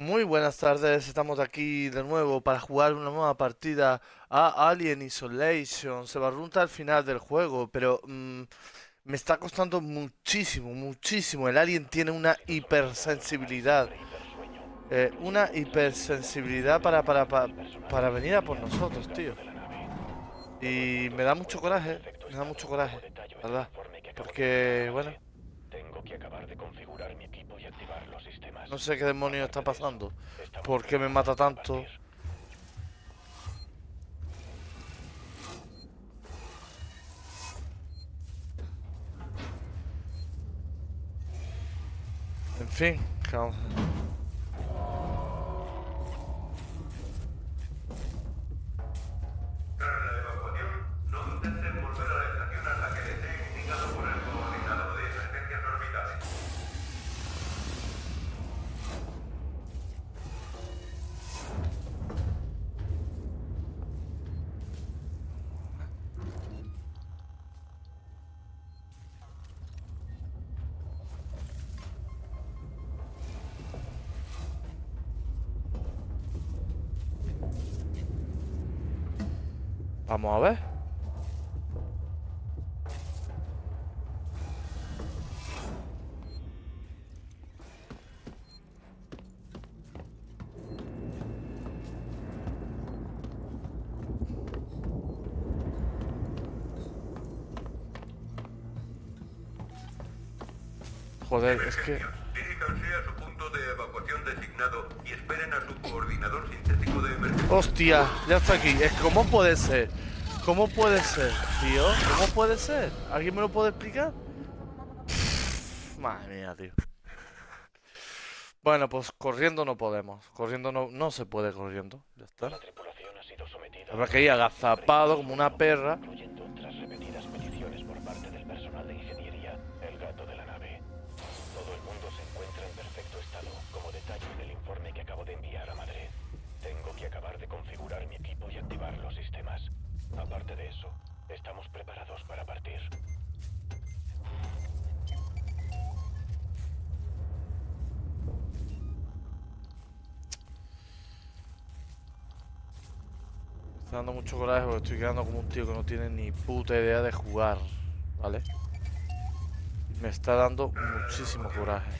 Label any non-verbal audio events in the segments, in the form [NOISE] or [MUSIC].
Muy buenas tardes, estamos aquí de nuevo para jugar una nueva partida a Alien Isolation. Se va a al final del juego, pero mm, me está costando muchísimo, muchísimo. El Alien tiene una hipersensibilidad. Eh, una hipersensibilidad para, para, para, para venir a por nosotros, tío. Y me da mucho coraje, me da mucho coraje, ¿verdad? Porque, bueno... Tengo que acabar de configurar mi equipo y activar los sistemas. No sé qué demonio está pasando. ¿Por qué me mata tanto? En fin, calma. Vamos a ver. Joder, es que... Diríjanse a su punto de evacuación designado y esperen a su coordinador sintético de emergencia. Hostia, ya está aquí. Es ¿Cómo puede ser? ¿Cómo puede ser, tío? ¿Cómo puede ser? ¿Alguien me lo puede explicar? Madre mía, tío. Bueno, pues corriendo no podemos. Corriendo no, no se puede corriendo. Ya está. La tripulación ha sido sometida Habrá que ir agazapado como una perra. Mucho coraje porque estoy quedando como un tío que no tiene ni puta idea de jugar. ¿Vale? Me está dando muchísimo coraje.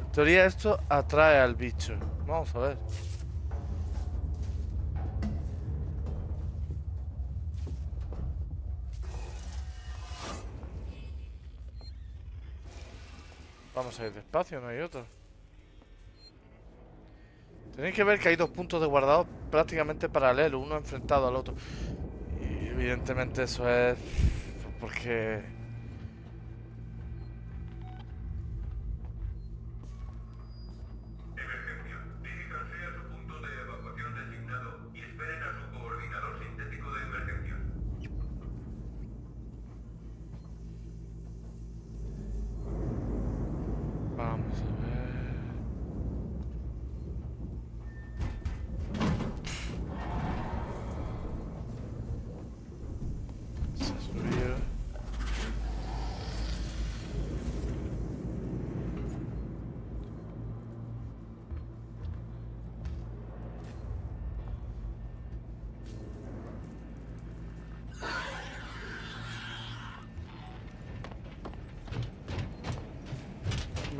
En teoría esto atrae al bicho. Vamos a ver. Vamos despacio, no hay otro. Tenéis que ver que hay dos puntos de guardado prácticamente paralelos, uno enfrentado al otro. Y evidentemente eso es porque...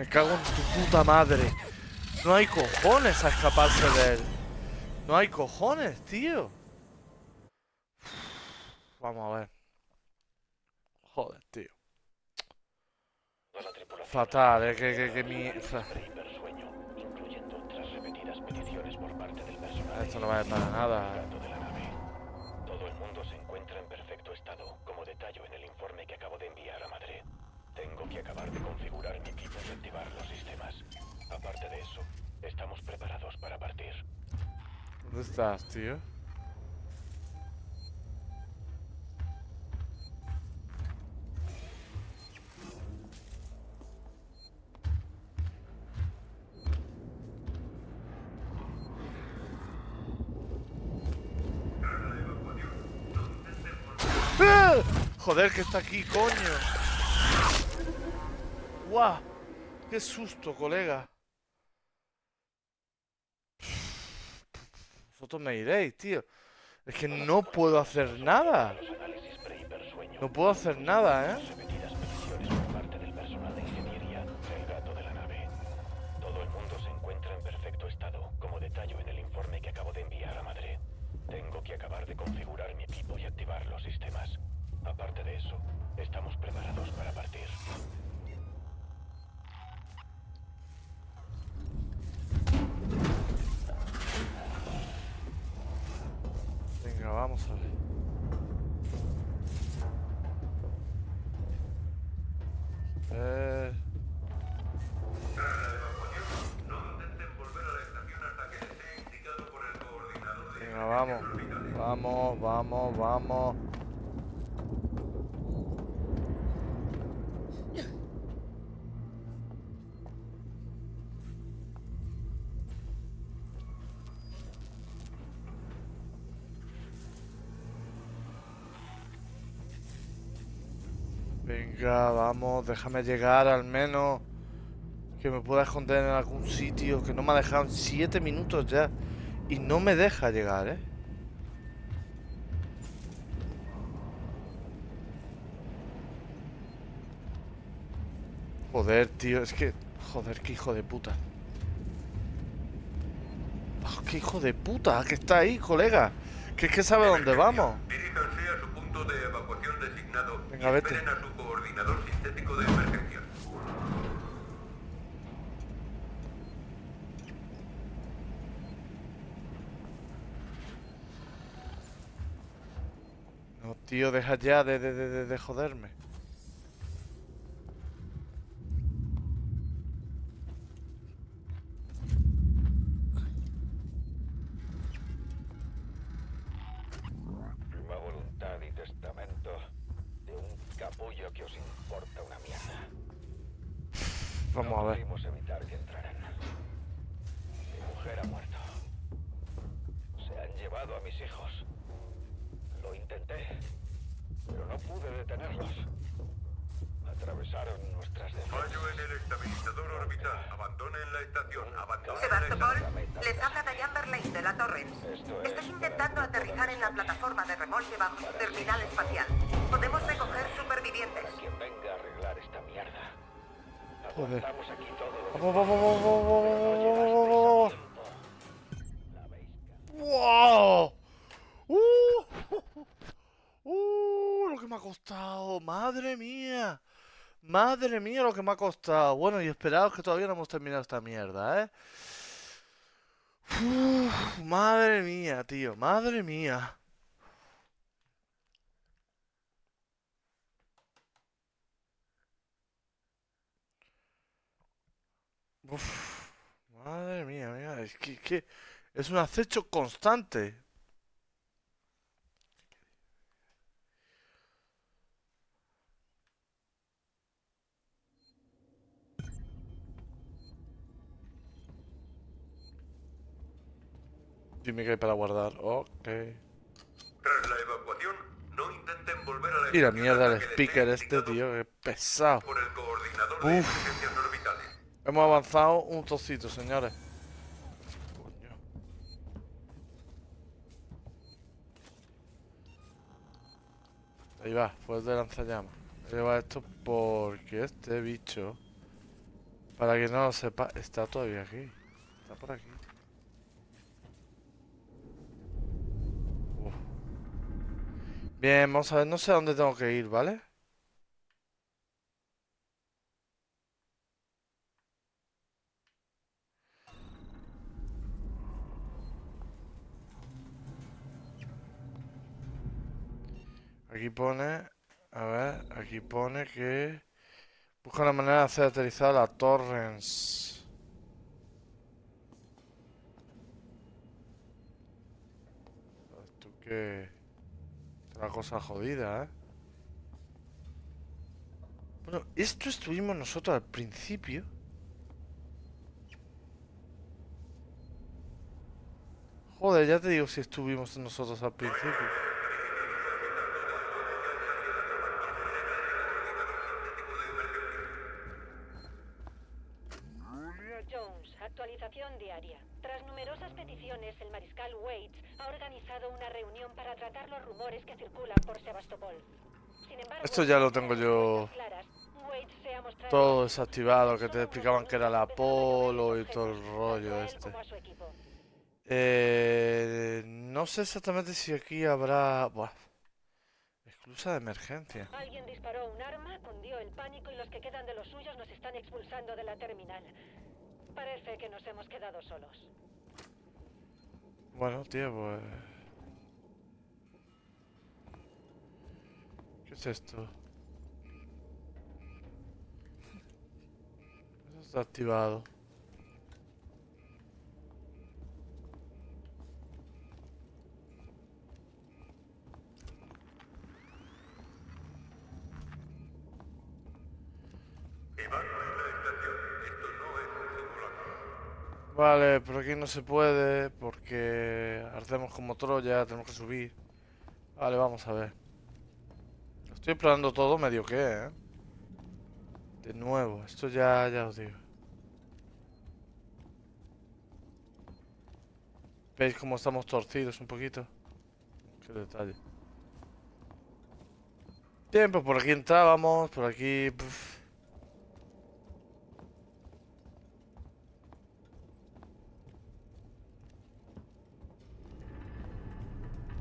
cago en tu puta madre. No hay cojones a escaparse de él. No hay cojones, tío. Vamos a ver. Joder, tío. Fatal, eh, que, que, que mi... Esto no vale para nada. ¿Dónde estás, tío? ¡Ah! Joder, que está aquí, coño. ¡Guau! ¡Qué susto, colega! Vosotros me iréis, tío. Es que no puedo hacer nada. No puedo hacer nada, ¿eh? Por el coordinador de venga, vamos. Vamos, vamos, vamos. Venga, vamos, déjame llegar al menos. Que me pueda esconder en algún sitio. Que no me ha dejado en 7 minutos ya. Y no me deja llegar, ¿eh? Joder, tío, es que... Joder, qué hijo de puta. Qué hijo de puta, que está ahí, colega. Que es que sabe dónde vamos. Diríjanse a su punto de evacuación designado Venga, vete. De emergencia. No, tío, deja ya de, de, de, de- de joderme. Voluntad y testamento de un capullo que os importa. Vamos a ver. evitar que entraran. Mi mujer ha muerto. Se han llevado a mis hijos. Lo intenté, pero no pude detenerlos. Atravesaron nuestras defensas. Fallo en el estabilizador orbital. Abandonen la estación. Abandonen la Sebastopol, estación. les habla Diane Berlain de la Torrens. Es Estoy intentando aterrizar en la plataforma de remolque bajo su terminal espacial. Podemos recoger supervivientes. Joder. Vamos, vamos, vamos, vamos. ¡Wow! ¡Uh! ¡Uh! Lo que me ha costado. Madre mía. Madre mía lo que me ha costado. Bueno, y esperaos que todavía no hemos terminado esta mierda, ¿eh? Uf, madre mía, tío. Madre mía. Uf, madre mía, mira, es que, que es un acecho constante. Dime que hay para guardar. Ok. Tras la evacuación, no intenten volver a la Y la mierda les speaker este, tío, que pesado. Por el coordinador de Uf. orbitales. Hemos avanzado un trocito, señores. Coño. Ahí va, pues de lanzallamas. Lleva esto porque este bicho, para que no lo sepa, está todavía aquí. Está por aquí. Bien, vamos a ver, no sé a dónde tengo que ir, ¿vale? Aquí pone, a ver, aquí pone que busca una manera de hacer aterrizar la Torrens. Esto que una cosa jodida, ¿eh? Bueno, esto estuvimos nosotros al principio. Joder, ya te digo si estuvimos nosotros al principio. Reunión para tratar los rumores que circulan por Sebastopol. Sin embargo, Esto ya lo tengo yo todo desactivado, que te explicaban que era la Apolo y todo el rollo este. Eh, no sé exactamente si aquí habrá... Buah. Exclusa de emergencia. Alguien disparó un arma, cundió el pánico y los que quedan de los suyos nos están expulsando de la terminal. Parece que nos hemos quedado solos. Bueno, tío, pues... ¿Qué es esto? Eso está activado. Vale, por aquí no se puede porque hacemos como Troya, tenemos que subir. Vale, vamos a ver. Estoy explorando todo medio que, ¿eh? De nuevo, esto ya, ya os digo. ¿Veis cómo estamos torcidos un poquito? Qué detalle. Bien, pues por aquí entrábamos, por aquí...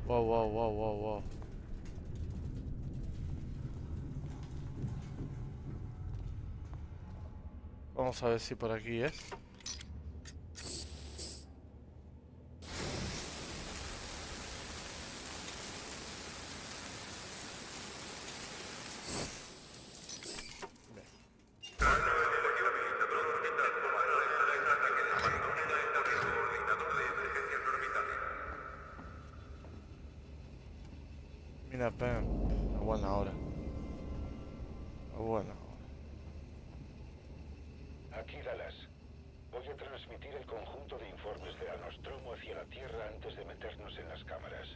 Wow, wow, wow, wow, wow. Vamos a ver si por aquí es. Mira, pen. A buena hora. A buena hora. Aquí Dallas. Voy a transmitir el conjunto de informes de Anostromo hacia la Tierra antes de meternos en las cámaras.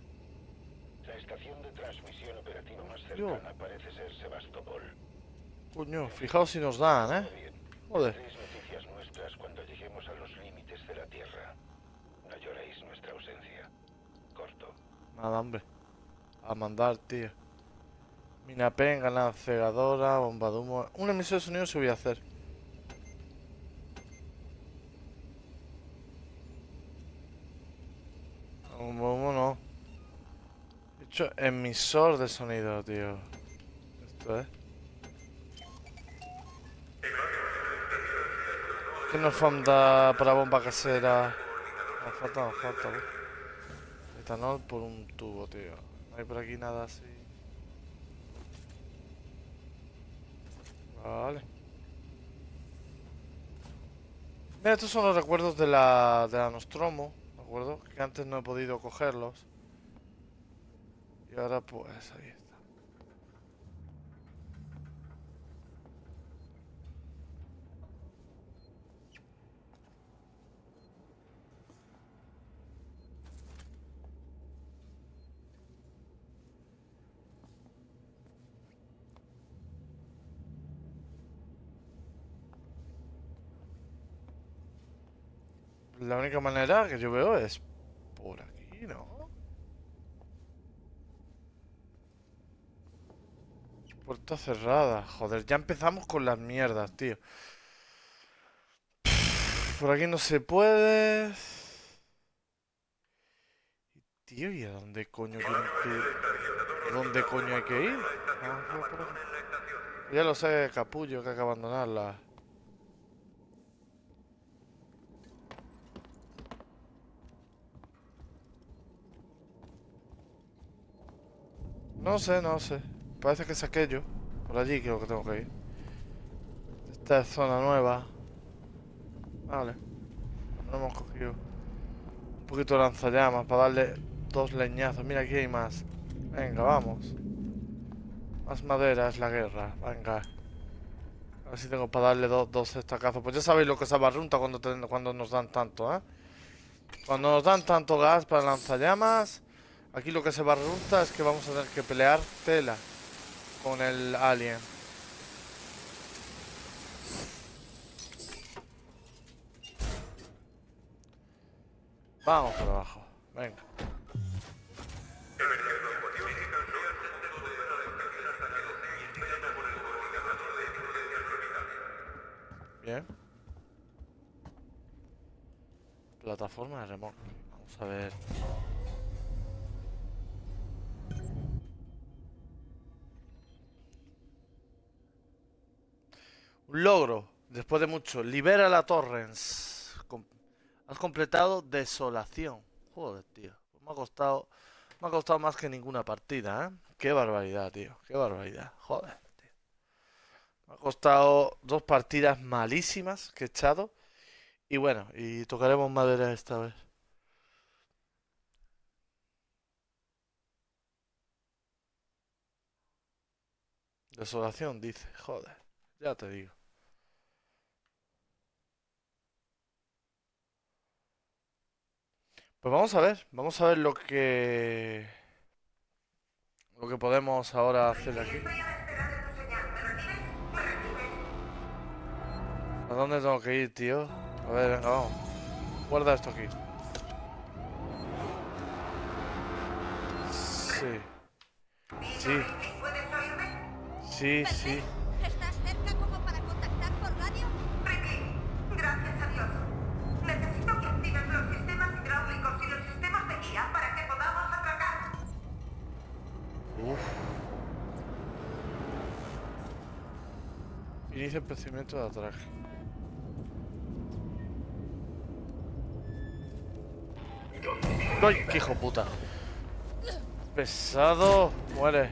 La estación de transmisión operativa más cercana parece ser Sebastopol. Coño, fijaos si nos dan, ¿eh? Joder. Tendréis noticias nuestras cuando lleguemos a los límites de la Tierra. No lloréis nuestra ausencia. Corto. Nada, hombre. A mandar, tío. Mina penga, lancegadora, bomba de humo. Un emisor de sonido se voy a hacer. Bomba de humo no. He hecho emisor de sonido, tío. Esto es. ¿Qué nos falta para bomba casera? Falta, nos falta, ¿eh? Etanol por un tubo, tío. No hay por aquí nada así. Vale. Mira, estos son los recuerdos de la, de la Nostromo, ¿de acuerdo? Que antes no he podido cogerlos. Y ahora pues ahí está. La única manera que yo veo es por aquí, ¿no? Puerta cerrada. Joder, ya empezamos con las mierdas, tío. Por aquí no se puede. Tío, ¿y a dónde coño quieren que... ¿A dónde coño hay que ir? Ah. Ya lo sé, capullo, que hay que abandonarla. No sé, no sé. Parece que es aquello. Por allí creo que tengo que ir. Esta es zona nueva. Vale. No hemos cogido un poquito de lanzallamas para darle dos leñazos. Mira, aquí hay más. Venga, vamos. Más madera es la guerra. Venga. A ver si tengo para darle do- dos estacazos. Pues ya sabéis lo que es abarrunta cuando, cuando nos dan tanto, ¿eh? Cuando nos dan tanto gas para lanzallamas, aquí lo que se barrunta es que vamos a tener que pelear tela con el alien. Vamos por abajo. Venga. Bien. Plataforma de remolque. Vamos a ver. Logro. Después de mucho. Libera la Torrens. Has completado desolación. Joder, tío. Me ha costado. Me ha costado más que ninguna partida, ¿eh? Qué barbaridad, tío. Qué barbaridad. Joder, tío. Me ha costado dos partidas malísimas que he echado. Y bueno, y tocaremos madera esta vez. Desolación, dice. Joder, ya te digo. Pues vamos a ver, vamos a ver lo que lo que podemos ahora hacer aquí. A la espera de tu señal. ¿Me recibes? ¿Me recibes? ¿A dónde tengo que ir, tío? A ver, venga, vamos. Guarda esto aquí. Sí. Sí, sí, sí. Procedimiento de atraque. ¡Ay, hijo puta! ¡Pesado! ¡Muere!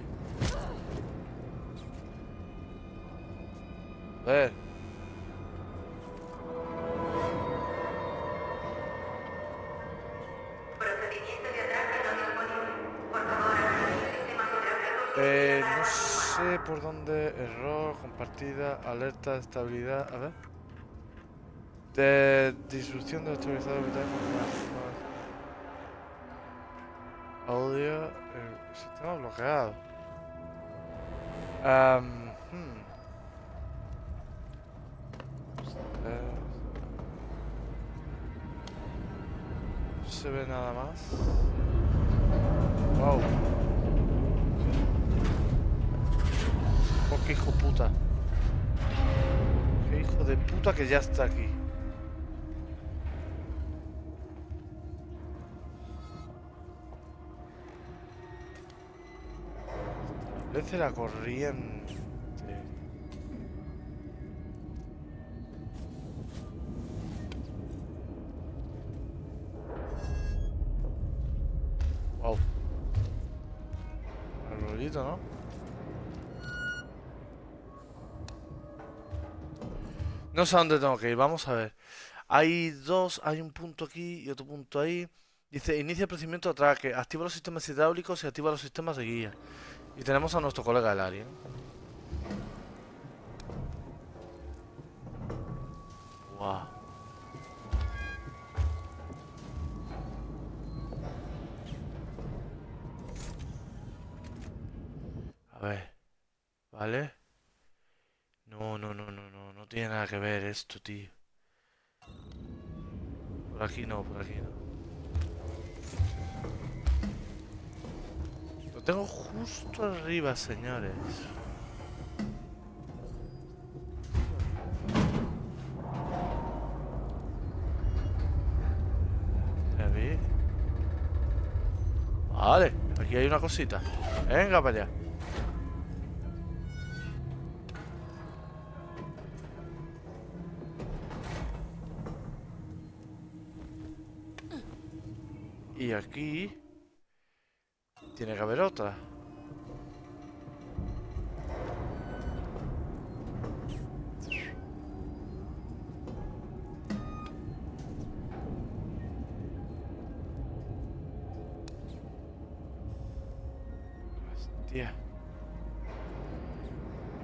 Eh, no sé por dónde. Error, compartida, alerta, estabilidad. A ver. De disrupción del estabilizador vital. Audio. eh, sistema bloqueado. Am, hmm. No se ve nada más. Wow. Qué hijo puta. De puta que ya está aquí. Establece la corriente. No sé a dónde tengo que ir, vamos a ver. Hay dos, hay un punto aquí y otro punto ahí. Dice, inicia el procedimiento de atraque, activa los sistemas hidráulicos y activa los sistemas de guía. Y tenemos a nuestro colega el alien. Que ver esto, tío. Por aquí no, por aquí no. Lo tengo justo arriba, señores. Ya vi. Vale, aquí hay una cosita. Venga para allá. Y aquí tiene que haber otra. Hostia.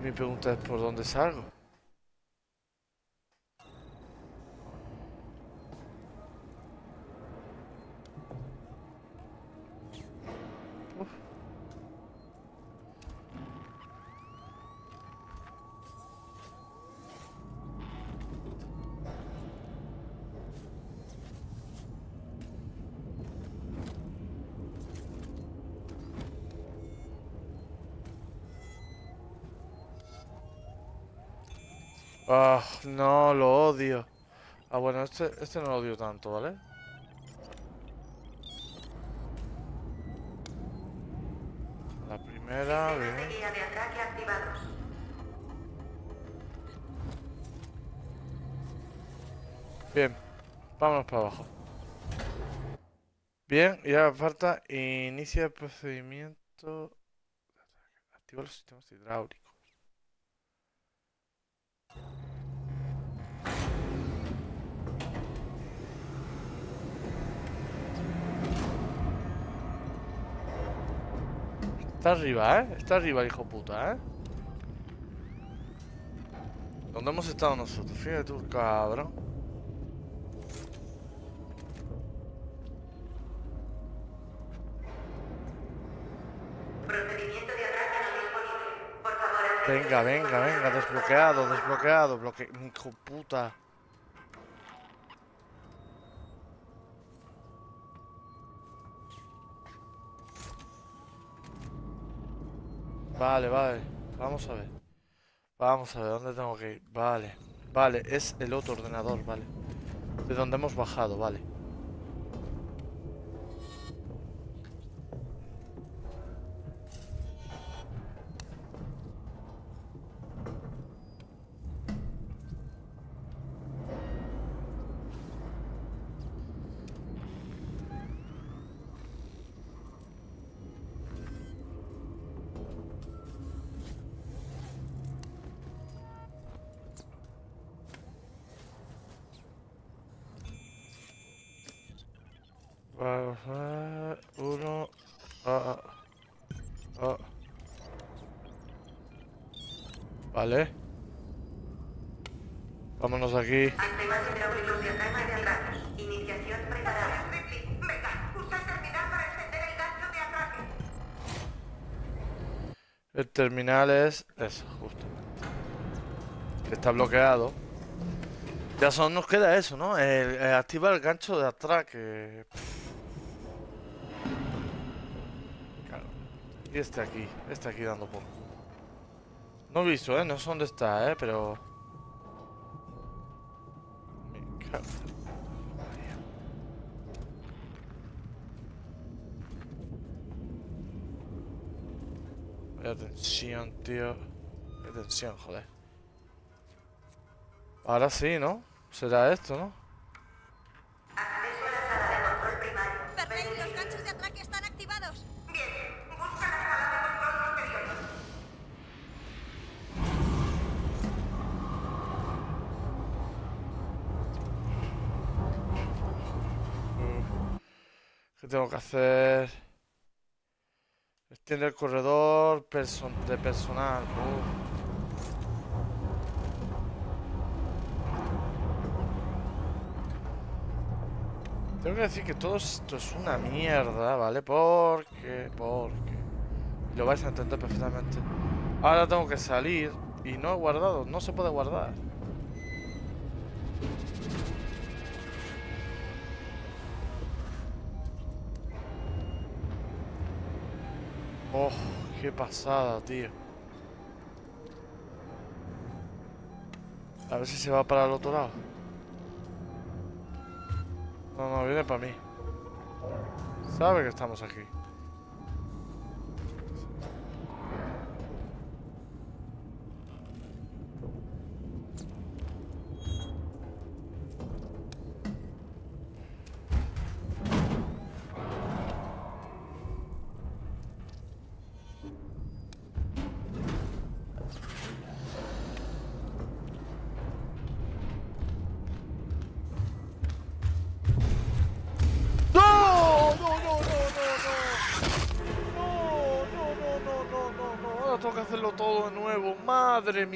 Mi pregunta es por dónde salgo. Este, este no lo odio tanto, ¿vale? La primera, de bien. Bien, vámonos para abajo. Bien, y ahora falta inicia el procedimiento. Activa los sistemas hidráulicos. Está arriba, ¿eh? Está arriba el hijo puta, ¿eh? ¿Dónde hemos estado nosotros? Fíjate tú, cabrón. Procedimiento de atraque no disponible. Por favor, acceda Venga, venga, venga, de desbloqueado, desbloqueado, bloque... Hijo puta. Vale, vale. Vamos a ver. Vamos a ver, ¿dónde tengo que ir? Vale. Vale, es el otro ordenador, vale. De donde hemos bajado, vale. Atraque. El terminal es eso, justo. Está bloqueado. Ya solo nos queda eso, ¿no? El, el activar el gancho de atraque. Claro. Y este aquí, este aquí dando por. No he visto, ¿eh? No sé dónde está, ¿eh? Pero... Me cago en la María. Vaya tensión, tío. Qué tensión, joder. Ahora sí, ¿no? Será esto, ¿no? Acceso a la sala de control primario. Perfecto, los ganchos de atraque están activados. Bien, busca la sala de control superior. ¿Qué tengo que hacer? Extiende el corredor de personal. Tengo que decir que todo esto es una mierda, ¿vale? Porque, porque... Lo vais a entender perfectamente. Ahora tengo que salir y no he guardado, no se puede guardar. Oh, qué pasada, tío. A ver si se va para el otro lado. No, no, viene para mí. Sabe que estamos aquí. Madre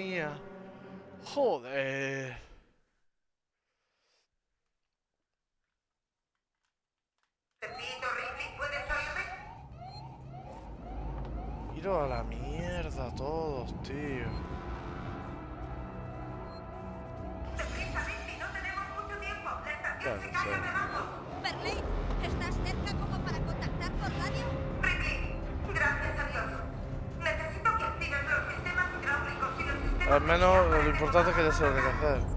importante es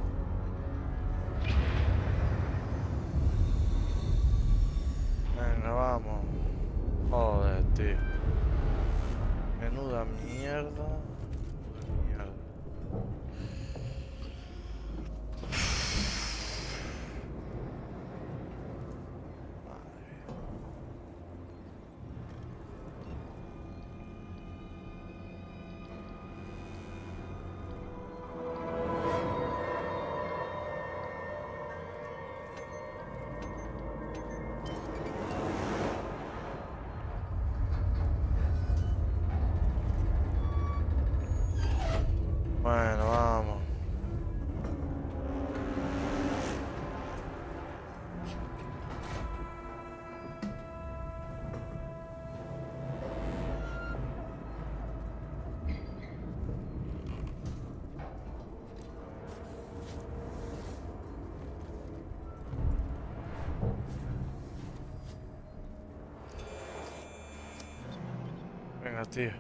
Venga, tío.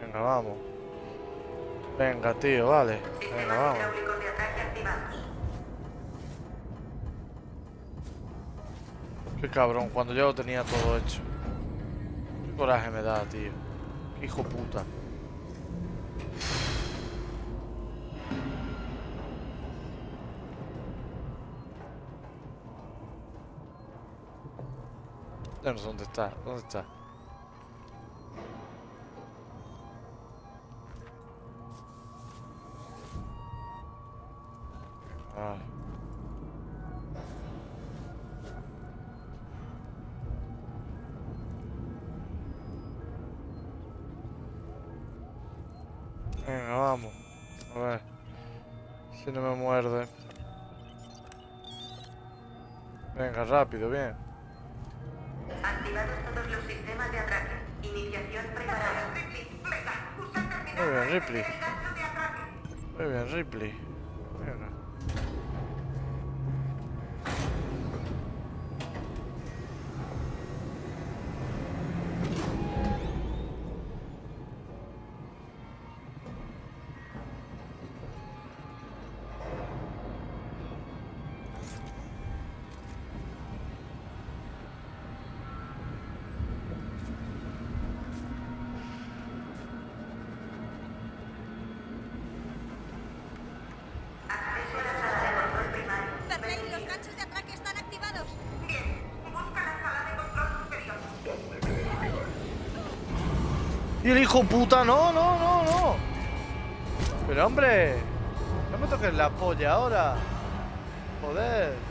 Venga, vamos. Venga, tío, vale. Venga, vamos. Qué cabrón, cuando yo lo tenía todo hecho. Qué coraje me da, tío. Qué hijo puta. Ya no sé dónde está. ¿Dónde está? Venga, vamos. A ver. Si no me muerde. Venga, rápido, bien. Muy bien, Ripley. Muy bien, Ripley. Puta, no, no, no, no. Pero hombre, no me toques la polla ahora. Joder.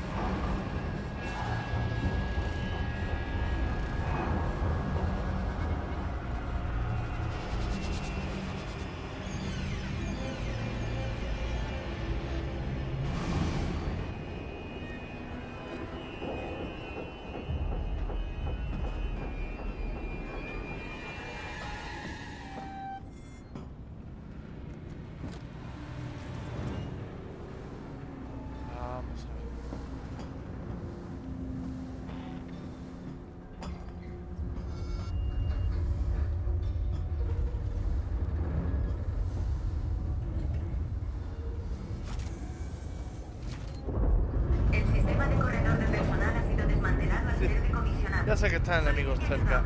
Están enemigos cerca.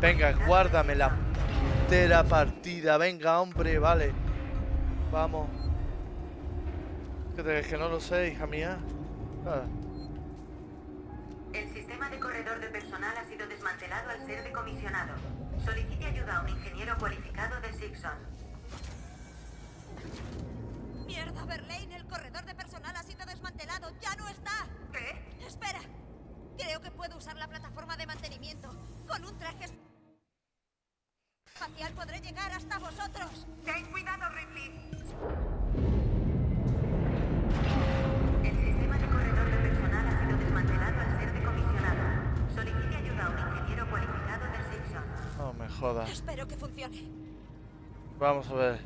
Venga, guárdame la partida. Venga, hombre, vale. Vamos. Que, te- que no lo sé, hija mía. joda. Espero que funcione. Vamos a ver.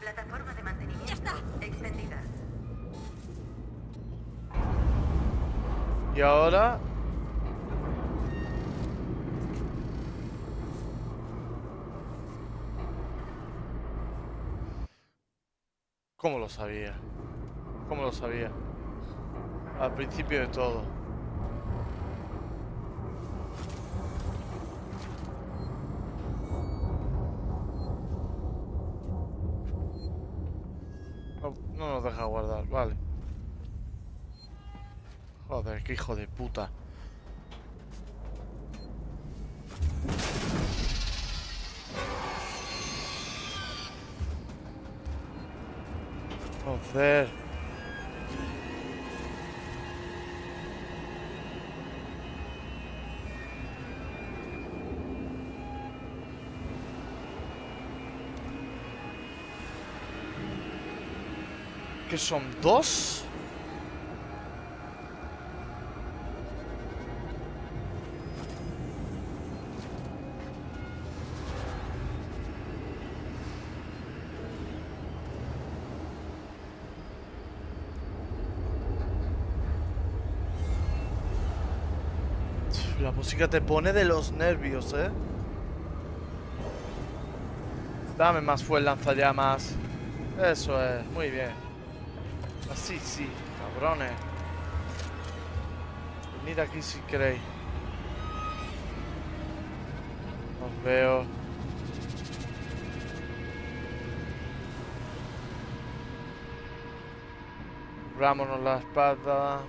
Plataforma de mantenimiento. Ya está. Extendida. Y ahora... ¿Cómo lo sabía? ¿Cómo lo sabía? Al principio de todo. Qué hijo de puta. Joder. ¿Que son dos? Música te pone de los nervios, ¿eh? Dame más fuel lanzallamas. Eso es, muy bien. Así sí, cabrones. Venid aquí si queréis. Os veo. Rámonos la espada.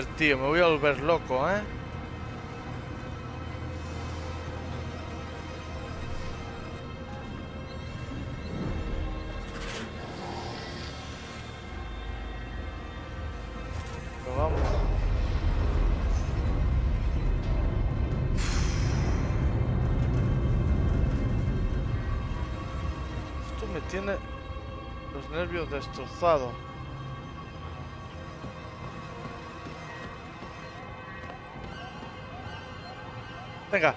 Me voy a volver loco, eh. Est me tiene los nervios destrozados. Venga.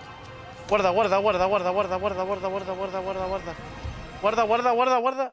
Guarda, guarda, guarda, guarda, guarda, guarda, guarda, guarda, guarda, guarda, guarda. Guarda, guarda, guarda, guarda.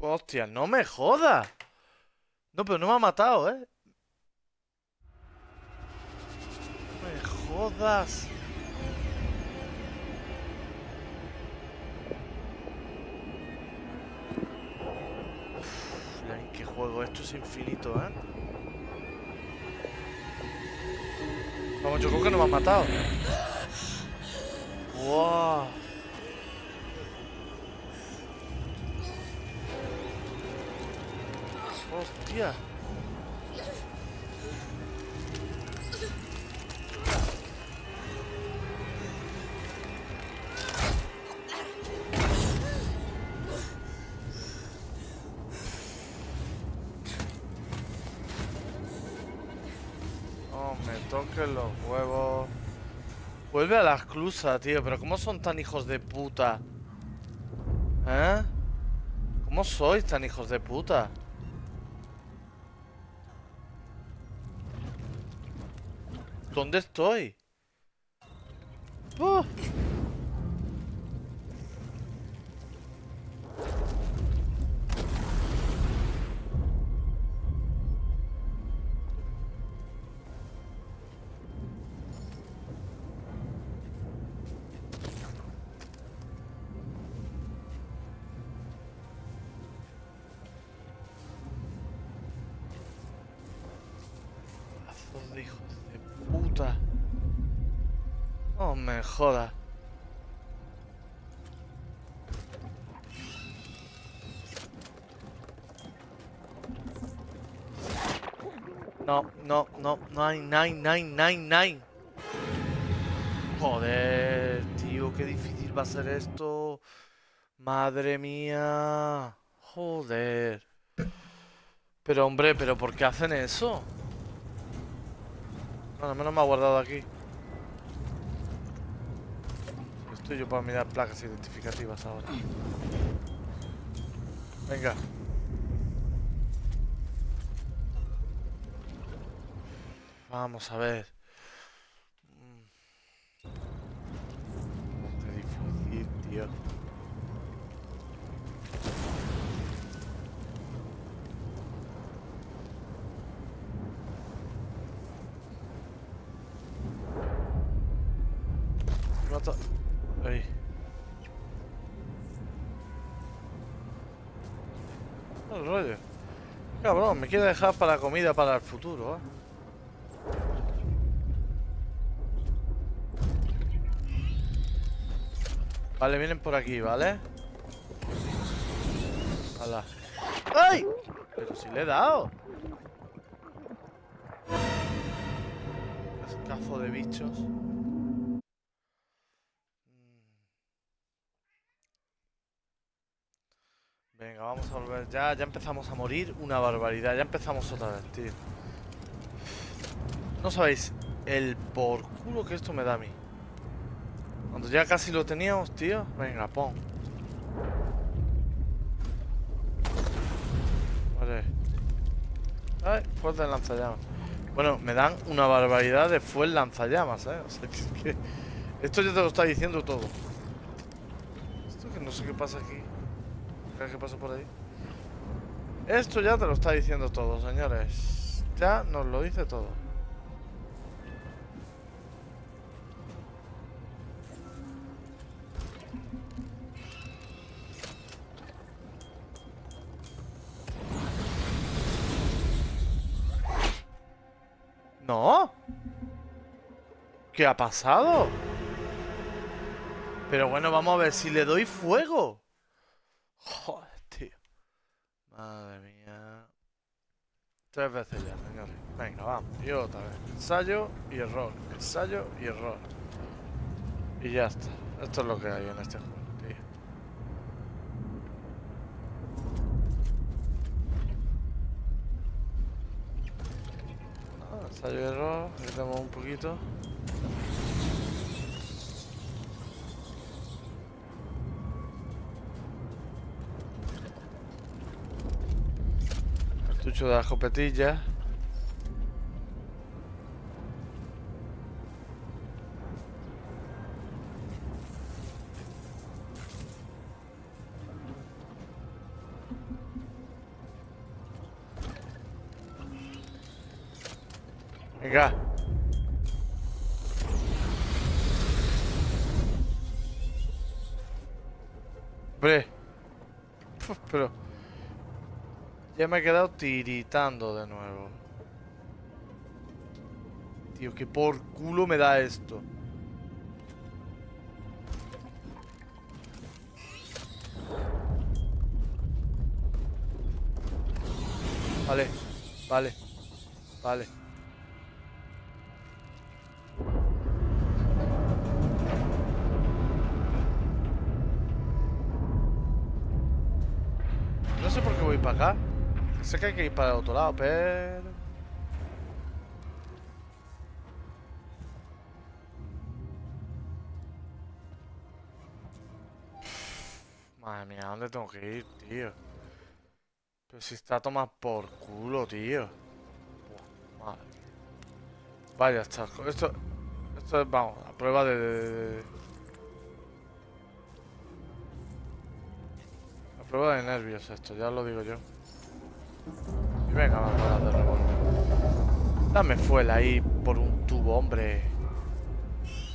Hostia, no me jodas. No, pero no me ha matado, ¿eh? No me jodas. Uf, ay, qué juego, esto es infinito, ¿eh? Vamos, yo creo que no me ha matado. Wow. Oh, me toque lo Vuelve a la esclusa, tío. Pero ¿cómo son tan hijos de puta? ¿Eh? ¿Cómo sois tan hijos de puta? ¿Dónde estoy? ¡Oh! No, no, no, nine, nine, nine, nine, nine. Joder, tío, qué difícil va a ser esto. Madre mía. Joder. Pero hombre, pero ¿por qué hacen eso? Bueno, menos me ha guardado aquí. Estoy yo para mirar placas identificativas ahora. Venga. Vamos a ver. Qué difícil, tío. Mata. Ahí. El rollo. Cabrón, me quiere dejar para comida para el futuro, ¿eh? Vale, vienen por aquí, ¿vale? Hala. ¡Ay! Pero si le he dado. Escazo de bichos. Mm. Venga, vamos a volver. Ya, ya empezamos a morir. Una barbaridad. Ya empezamos otra vez, tío. No sabéis el por culo que esto me da a mí. Ya casi lo teníamos, tío. Venga, pon. Vale. Ay, fuerte el lanzallamas. Bueno, me dan una barbaridad de fuel lanzallamas, ¿eh? O sea, [LAUGHS] que que... Esto ya te lo está diciendo todo. Esto que no sé qué pasa aquí. ¿Qué pasa por ahí? Esto ya te lo está diciendo todo, señores. Ya nos lo dice todo. ¿Qué ha pasado? Pero bueno, vamos a ver si le doy fuego. Joder, tío. Madre mía. Tres veces ya, señores. Venga, vamos. Y otra vez. Ensayo y error. Ensayo y error. Y ya está. Esto es lo que hay en este juego, tío. Ah, ensayo y error. Quitamos un poquito. Cartucho de la escopetilla. Ya me he quedado tiritando de nuevo. Tío, que por culo me da esto. Vale, vale, vale. No sé por qué voy para acá. Sé que hay que ir para el otro lado, pero... Madre mía, ¿dónde tengo que ir, tío? Pero si está a tomar por culo, tío. Buah. Vaya, chaco. Esto... Esto es, vamos, a prueba de... de- de- A prueba de nervios esto, ya lo digo yo. Y venga, vamos a de revólver. Dame fuel ahí por un tubo, hombre.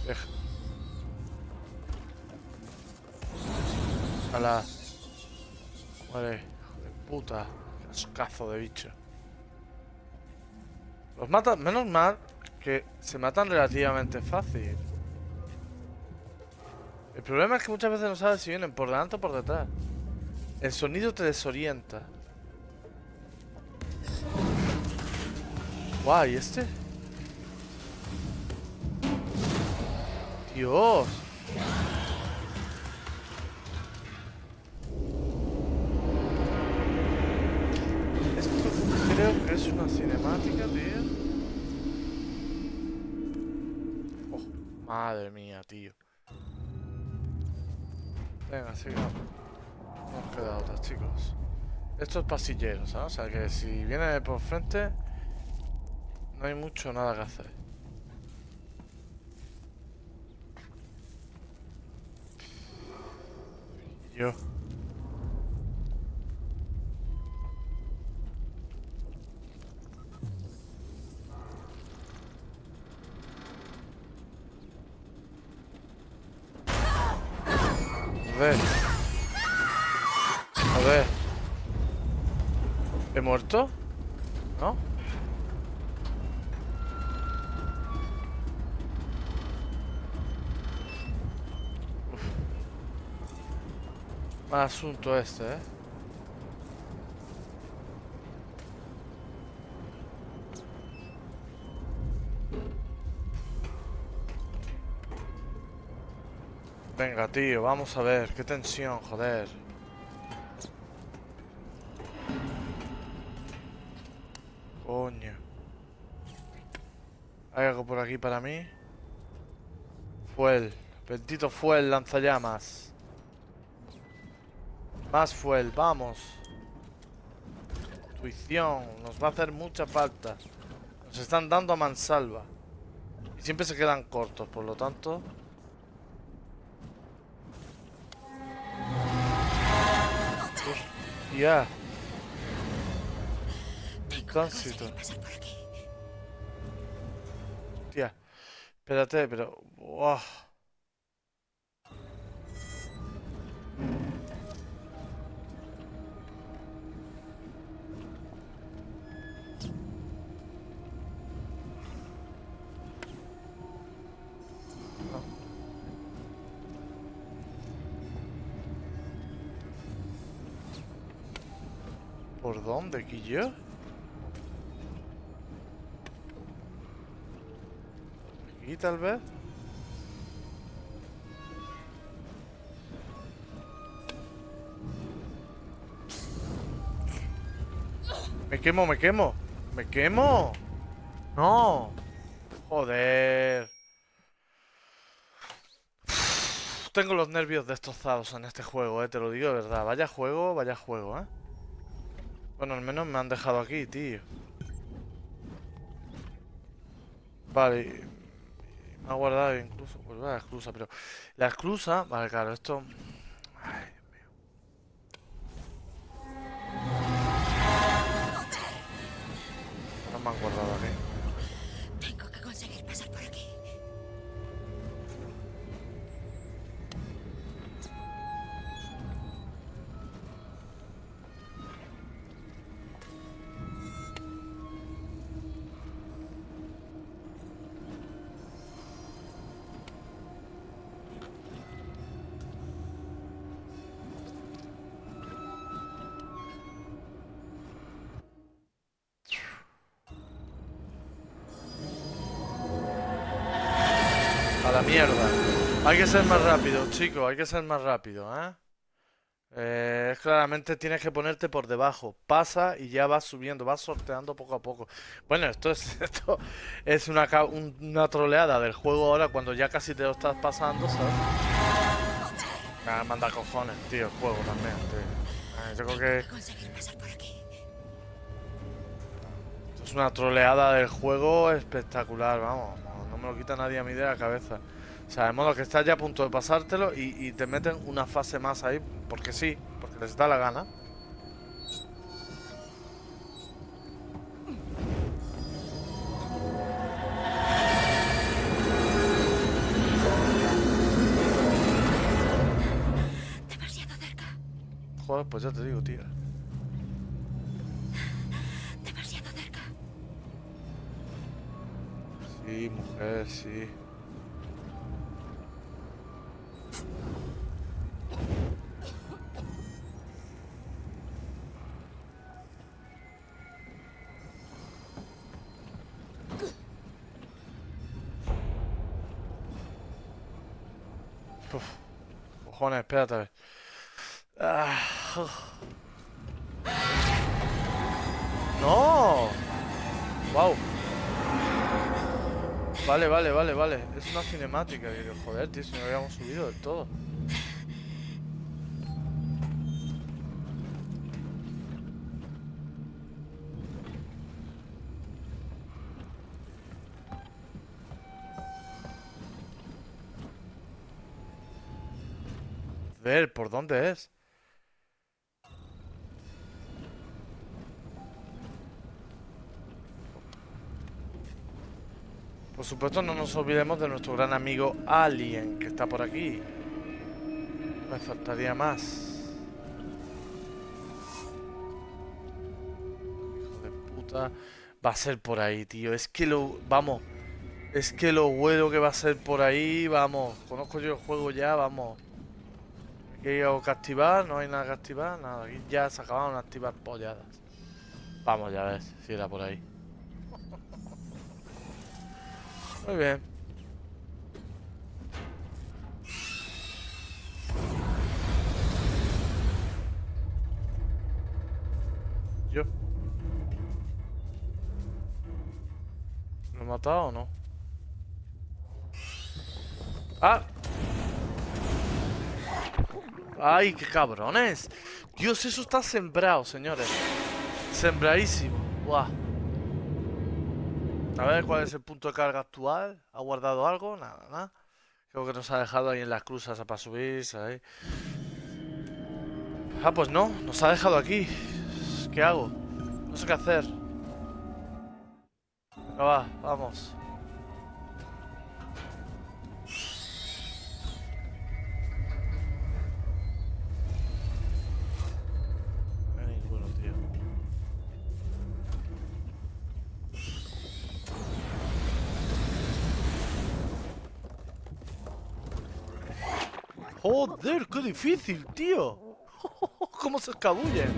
Deja. Ojalá. Muere, hijo de puta. Cascazo de bicho. Los matan, menos mal que se matan relativamente fácil. El problema es que muchas veces no sabes si vienen por delante o por detrás. El sonido te desorienta. Guay, este. Dios. Esto creo que es una cinemática, tío. Oh, madre mía, tío. Venga, sigamos. No nos queda otra, chicos. Esto es pasillero, ¿sabes? O sea que si viene por frente, no hay mucho nada que hacer. Yo. A ver. A ver. ¿He muerto? ¿No? Uf. Asunto este, ¿eh? Venga, tío, vamos a ver. Qué tensión, joder. Coño. ¿Hay algo por aquí para mí? Fuel. Bendito fuel, lanzallamas. Más fuel, vamos. Intuición, nos va a hacer mucha falta. Nos están dando a mansalva. Y siempre se quedan cortos, por lo tanto... Ya. Tránsito. Tía. Espérate, pero... Buah. Dónde, Guillo? Aquí tal vez. Me quemo, me quemo. Me quemo. No. Joder. Tengo los nervios destrozados en este juego, eh, te lo digo de verdad. Vaya juego, vaya juego, eh. Bueno, al menos me han dejado aquí, tío. Vale. Me ha guardado incluso. Pues la exclusa, pero. La exclusa. Vale, claro, esto. La mierda. Hay que ser más rápido, chicos. Hay que ser más rápido, ¿eh? Eh, claramente tienes que ponerte por debajo. Pasa y ya vas subiendo, vas sorteando poco a poco. Bueno, esto es, [LAUGHS] esto es una, una troleada del juego ahora cuando ya casi te lo estás pasando, ¿sabes? Manda cojones, tío, el juego también, tío. Yo creo que esto es una troleada del juego espectacular, vamos. Me lo quita nadie a mí de la cabeza. O sea, de modo que estás ya a punto de pasártelo y, y te meten una fase más ahí, porque sí, porque les da la gana. Joder, pues ya te digo, tía. se morresse. Roné, pera, tá? Ah. Não! Uau! Vale, vale, vale, vale. Es una cinemática. que- Joder, tío, si no habíamos subido del todo. Ver, ¿por dónde es? Por supuesto, no nos olvidemos de nuestro gran amigo Alien, que está por aquí. Me faltaría más. Hijo de puta. Va a ser por ahí, tío. Es que lo... Vamos. Es que lo bueno que va a ser por ahí, vamos. Conozco yo el juego ya, vamos. Aquí hay algo que activar, no hay nada que activar, nada. Aquí ya se acabaron de activar polladas. Vamos ya a ver si era por ahí. Muy bien. Yo. ¿Lo he matado o no? ¡Ah! ¡Ay, qué cabrones! Dios, eso está sembrado, señores. Sembradísimo. Buah. A ver cuál es el punto de carga actual. ¿Ha guardado algo? Nada, nada. Creo que nos ha dejado ahí en las cruzas para subirse ahí. Ah, pues no, nos ha dejado aquí. ¿Qué hago? No sé qué hacer. Venga, va, vamos. Difícil, tío. [LAUGHS] ¿Cómo se escabullen?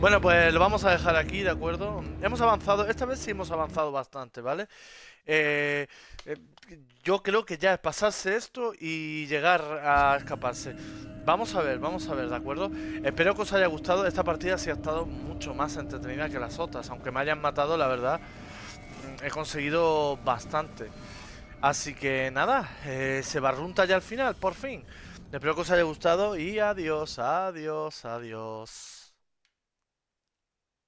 Bueno, pues lo vamos a dejar aquí, ¿de acuerdo? Hemos avanzado, esta vez sí hemos avanzado bastante, ¿vale? Eh, eh, yo creo que ya es pasarse esto y llegar a escaparse. Vamos a ver, vamos a ver, ¿de acuerdo? Espero que os haya gustado. Esta partida sí ha estado mucho más entretenida que las otras. Aunque me hayan matado, la verdad, he conseguido bastante. Así que nada, eh, se barrunta ya al final, por fin. Espero que os haya gustado y adiós, adiós, adiós.